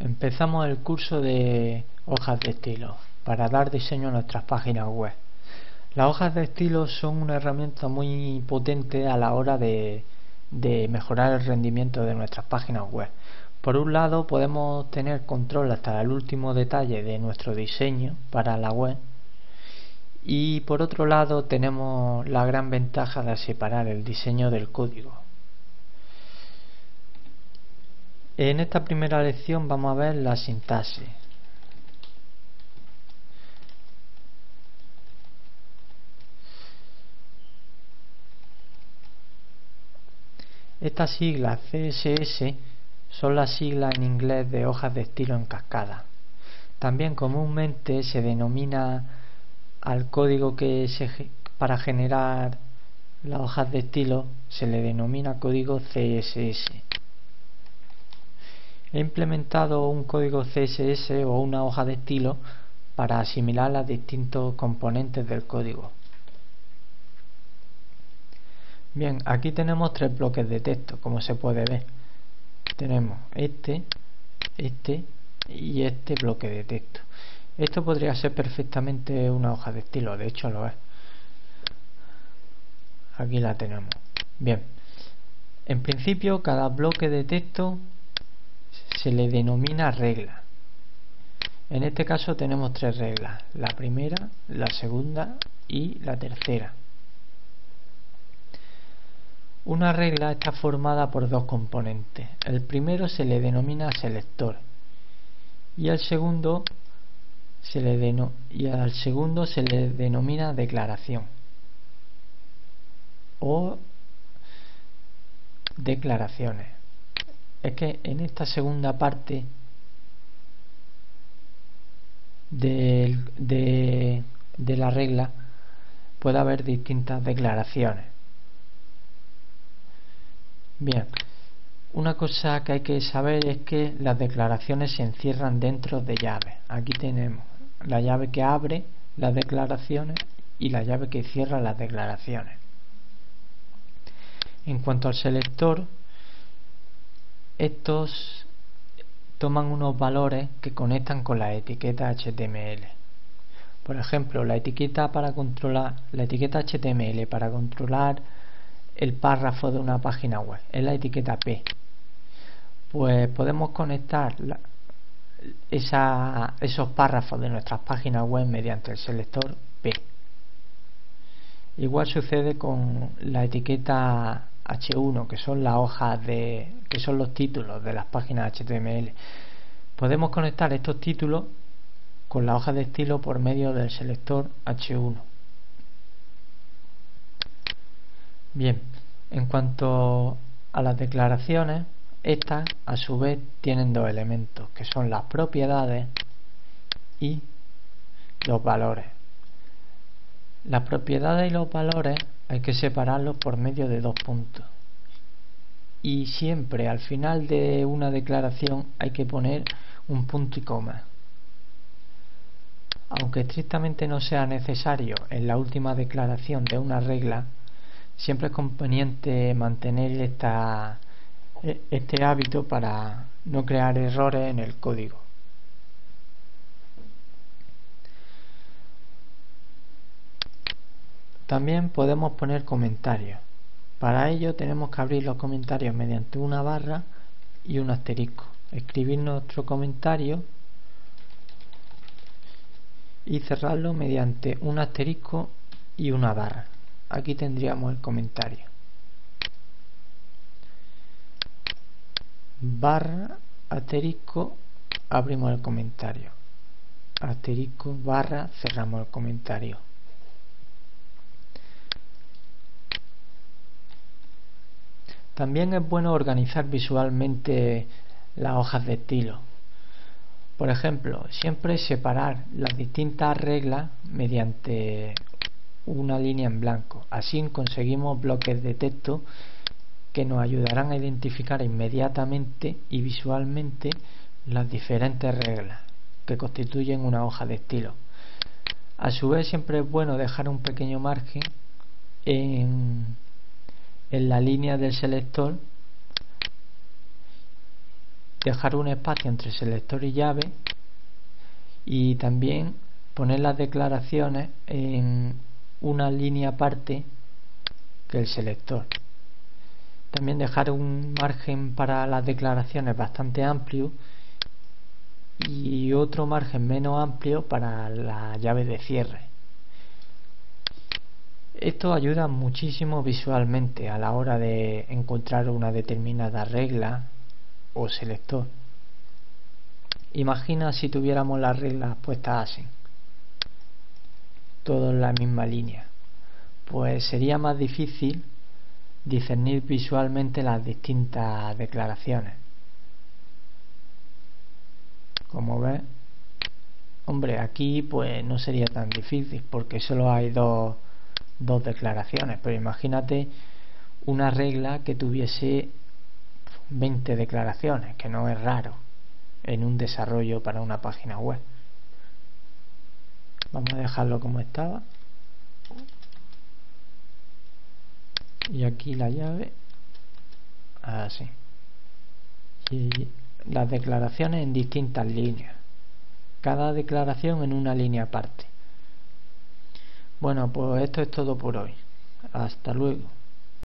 Empezamos el curso de hojas de estilo para dar diseño a nuestras páginas web. Las hojas de estilo son una herramienta muy potente a la hora de, mejorar el rendimiento de nuestras páginas web. Por un lado podemos tener control hasta el último detalle de nuestro diseño para la web y por otro lado tenemos la gran ventaja de separar el diseño del código. En esta primera lección vamos a ver la sintaxis. Estas siglas CSS son las siglas en inglés de hojas de estilo en cascada. También comúnmente se denomina al código que para generar las hojas de estilo se le denomina código CSS. He implementado un código CSS o una hoja de estilo para asimilar los distintos componentes del código. Bien, aquí tenemos tres bloques de texto, como se puede ver. Tenemos este, este y este bloque de texto. Esto podría ser perfectamente una hoja de estilo, de hecho lo es. Aquí la tenemos. Bien, en principio cada bloque de texto se le denomina regla. En este caso tenemos tres reglas, la primera, la segunda y la tercera. Una regla está formada por dos componentes. El primero se le denomina selector y al segundo se le segundo se le denomina declaración o declaraciones es que en esta segunda parte de, de, la regla puede haber distintas declaraciones. Bien, una cosa que hay que saber es que las declaraciones se encierran dentro de llaves. Aquí tenemos la llave que abre las declaraciones y la llave que cierra las declaraciones. En cuanto al selector, estos toman unos valores que conectan con la etiqueta HTML. Por ejemplo, la etiqueta para controlar la etiqueta HTML para controlar el párrafo de una página web es la etiqueta P. Pues podemos conectar esos párrafos de nuestras páginas web mediante el selector P. Igual sucede con la etiqueta H1, que son las hojas de, que son los títulos de las páginas HTML. Podemos conectar estos títulos con la hoja de estilo por medio del selector H1. Bien, en cuanto a las declaraciones, estas a su vez tienen dos elementos, que son las propiedades y los valores. Las propiedades y los valores hay que separarlos por medio de dos puntos. Y siempre al final de una declaración hay que poner un punto y coma. Aunque estrictamente no sea necesario en la última declaración de una regla, siempre es conveniente mantener e, este hábito para no crear errores en el código. También podemos poner comentarios. Para ello tenemos que abrir los comentarios mediante una barra y un asterisco. Escribir nuestro comentario y cerrarlo mediante un asterisco y una barra. Aquí tendríamos el comentario. Barra, asterisco, abrimos el comentario. Asterisco, barra, cerramos el comentario. También es bueno organizar visualmente las hojas de estilo. Por ejemplo, siempre separar las distintas reglas mediante una línea en blanco. Así conseguimos bloques de texto que nos ayudarán a identificar inmediatamente y visualmente las diferentes reglas que constituyen una hoja de estilo. A su vez siempre es bueno dejar un pequeño margen en en la línea del selector dejar un espacio entre selector y llave y también poner las declaraciones en una línea aparte que el selector. También dejar un margen para las declaraciones bastante amplio y otro margen menos amplio para la llave de cierre. Esto ayuda muchísimo visualmente a la hora de encontrar una determinada regla o selector. Imagina si tuviéramos las reglas puestas así, todo en la misma línea. Pues sería más difícil discernir visualmente las distintas declaraciones. Como ves, hombre, aquí pues no sería tan difícil porque solo hay dos, dos declaraciones, pero imagínate una regla que tuviese 20 declaraciones, que no es raro en un desarrollo para una página web. Vamos a dejarlo como estaba. Y aquí la llave. Así. Y las declaraciones en distintas líneas. Cada declaración en una línea aparte. Bueno, pues esto es todo por hoy. Hasta luego.